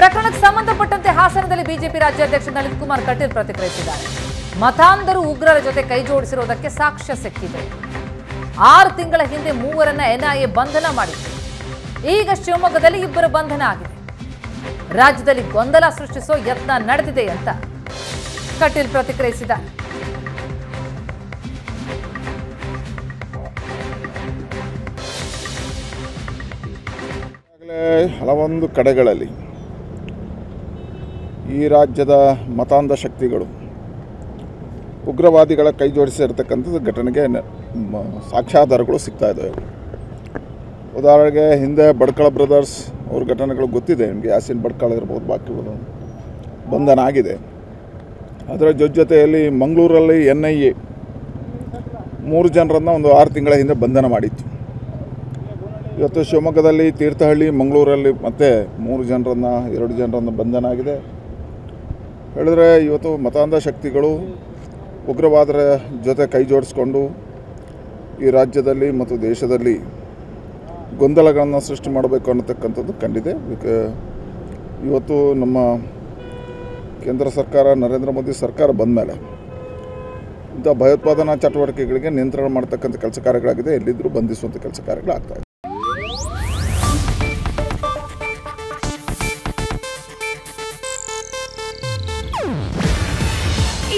ಪ್ರಕರಣಕ್ಕೆ ಸಂಬಂಧಪಟ್ಟಂತೆ ಹಾಸನದಲ್ಲಿ ಬಿಜೆಪಿ ರಾಜ್ಯಾಧ್ಯಕ್ಷ ನಳಿನ್ ಕುಮಾರ್ ಕಟೀಲ್ ಪ್ರತಿಕ್ರಿಯಿಸಿದ್ದಾರೆ. ಮತಾಂಧರು ಉಗ್ರರ ಜೊತೆ ಕೈ ಜೋಡಿಸಿರುವುದಕ್ಕೆ ಸಾಕ್ಷ್ಯ ಸಿಕ್ಕಿದೆ. ಆರು ತಿಂಗಳ ಹಿಂದೆ ಮೂವರನ್ನ ಎನ್ಐಎ ಬಂಧನ ಮಾಡಿತ್ತು. ಈಗ ಶಿವಮೊಗ್ಗದಲ್ಲಿ ಇಬ್ಬರ ಬಂಧನ ಆಗಿದೆ. ರಾಜ್ಯದಲ್ಲಿ ಗೊಂದಲ ಸೃಷ್ಟಿಸೋ ಯತ್ನ ನಡೆದಿದೆ ಅಂತ ಕಟೀಲ್ ಪ್ರತಿಕ್ರಿಯಿಸಿದ್ದಾರೆ. ಹಲವೊಂದು ಕಡೆಗಳಲ್ಲಿ ಈ ರಾಜ್ಯದ ಮತಾಂಧ ಶಕ್ತಿಗಳು ಉಗ್ರವಾದಿಗಳ ಕೈ ಜೋಡಿಸಿರ್ತಕ್ಕಂಥದ್ದು ಘಟನೆಗೆ ಸಾಕ್ಷ್ಯಾಧಾರಗಳು ಸಿಗ್ತಾ ಇದ್ದಾವೆ. ಉದಾಹರಣೆಗೆ ಹಿಂದೆ ಬಡ್ಕಳ ಬ್ರದರ್ಸ್ ಅವ್ರ ಘಟನೆಗಳು ಗೊತ್ತಿದೆ, ನಿಮಗೆ ಯಾಸಿನ್ ಬಡ್ಕಳ ಇರ್ಬೋದು, ಬಾಕಿ ಉಳಿದವ್ರು. ಬಂಧನ ಆಗಿದೆ. ಅದರ ಜೊತೆ ಜೊತೆಯಲ್ಲಿ ಮಂಗಳೂರಲ್ಲಿ ಎನ್ ಐ ಎ ಮೂರು ಜನರನ್ನು ಒಂದು ಆರು ತಿಂಗಳ ಹಿಂದೆ ಬಂಧನ ಮಾಡಿತ್ತು. ಇವತ್ತು ಶಿವಮೊಗ್ಗದಲ್ಲಿ ತೀರ್ಥಹಳ್ಳಿ, ಮಂಗಳೂರಲ್ಲಿ ಮತ್ತೆ ಮೂರು ಜನರನ್ನು, ಎರಡು ಜನರನ್ನು ಬಂಧನ ಆಗಿದೆ. ಹೇಳಿದ್ರೆ ಇವತ್ತು ಮತಾಂಧ ಶಕ್ತಿಗಳು ಉಗ್ರವಾದರ ಜೊತೆ ಕೈ ಜೋಡಿಸ್ಕೊಂಡು ಈ ರಾಜ್ಯದಲ್ಲಿ ಮತ್ತು ದೇಶದಲ್ಲಿ ಗೊಂದಲಗಳನ್ನು ಸೃಷ್ಟಿ ಮಾಡಬೇಕು ಅನ್ನತಕ್ಕಂಥದ್ದು ಕಂಡಿದೆ. ಇವತ್ತು ನಮ್ಮ ಕೇಂದ್ರ ಸರ್ಕಾರ, ನರೇಂದ್ರ ಮೋದಿ ಸರ್ಕಾರ ಬಂದ ಮೇಲೆ ಇಂಥ ಭಯೋತ್ಪಾದನಾ ಚಟುವಟಿಕೆಗಳಿಗೆ ನಿಯಂತ್ರಣ ಮಾಡ್ತಕ್ಕಂಥ ಕೆಲಸ ಕಾರ್ಯಗಳಾಗಿದೆ. ಎಲ್ಲಿದ್ದರೂ ಬಂಧಿಸುವಂಥ ಕೆಲಸ ಕಾರ್ಯಗಳಾಗ್ತಾ